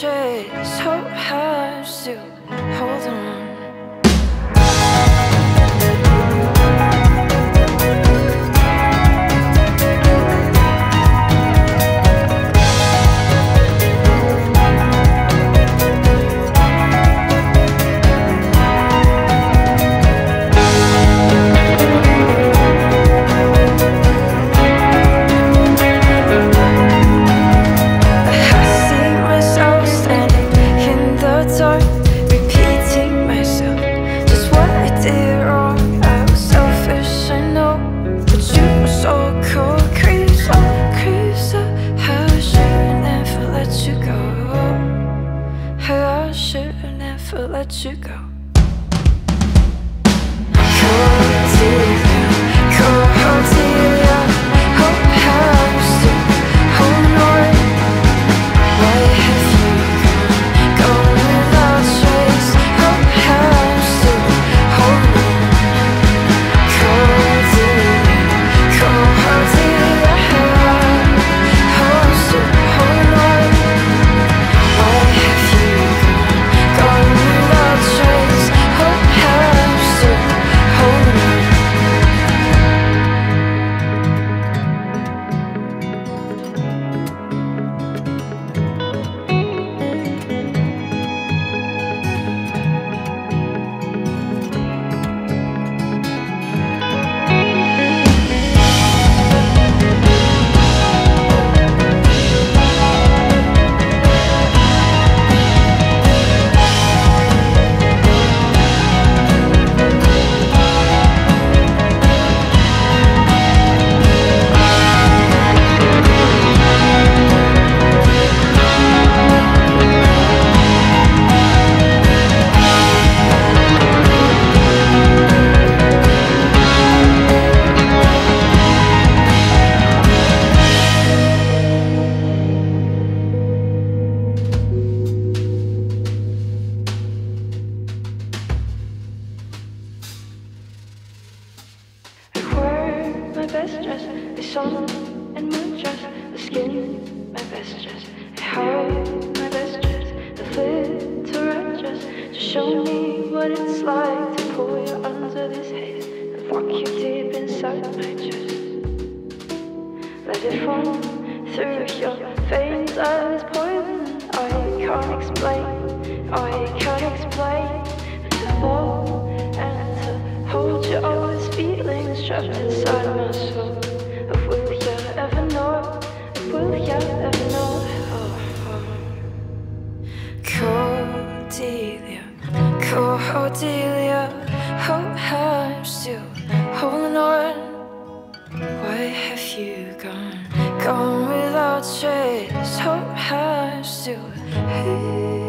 trace. Let you go. Sun and moon dress, the skin, my best dress. I hide my best dress, the little red dress, to show me what it's like to pull you under this head and fuck you deep inside my chest. Let it fall through your veins as poison. I can't explain, I can't explain. To fall and to hold you all these feelings trapped inside my still holding on. Why have you gone, gone without trace? Hope I'm still.